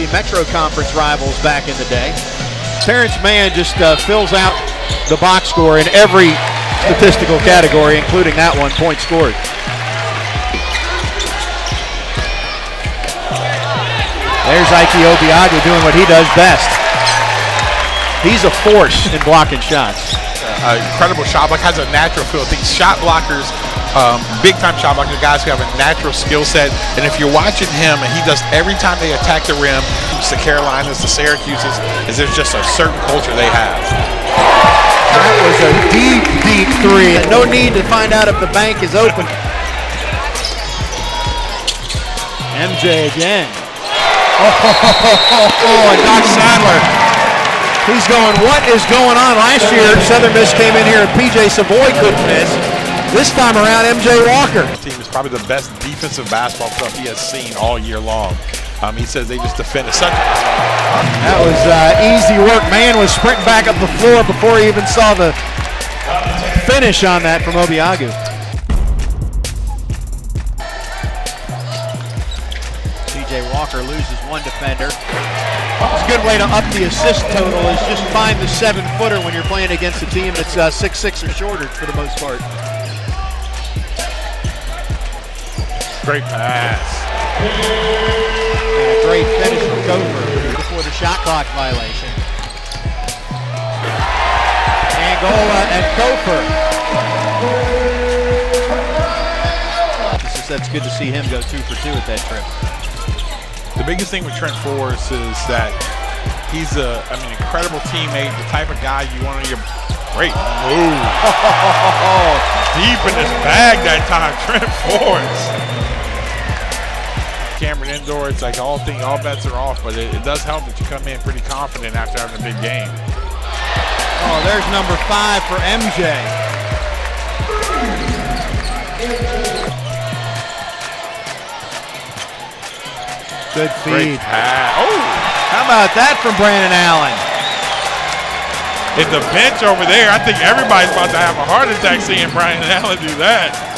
maybe Metro Conference rivals back in the day. Terance Mann just uh, fills out the box score in every statistical category, including that one, point scored. There's Ike Obiagu doing what he does best. He's a force in blocking shots. Uh, incredible shot block, has a natural feel. These shot blockers, um, big time shot blockers, guys who have a natural skill set. And if you're watching him, and he does every time they attack the rim, it's the Carolinas, the Syracuses, is there's just a certain culture they have. That was a deep, deep three. No need to find out if the bank is open. MJ again. Oh, and Doc Sadler. He's going, what is going on? Last year, Southern Miss came in here and PJ Savoy couldn't miss. This time around, MJ Walker. This team is probably the best defensive basketball club he has seen all year long. Um, he says they just defended such. That was uh, easy work. Mann was sprinting back up the floor before he even saw the finish on that from Obiagu. CJ Walker loses one defender. It's a good way to up the assist total is just find the seven footer when you're playing against a team that's uh, six six or shorter for the most part. Great pass. And a great finish from Cofer before the shot clock violation. Angola and Cofer. That's good to see him go two for two at that trip. The biggest thing with Trent Forrest is that he's a, I mean, incredible teammate, the type of guy you want on your great move. Deep in his bag that time, Trent Forrest. Cameron Indoor, it's like all thing, all bets are off, but it, it does help that you come in pretty confident after having a big game. Oh, there's number five for MJ. Good feed. Oh, how about that from Brandon Allen? At the bench over there, I think everybody's about to have a heart attack seeing Brian Allen do that.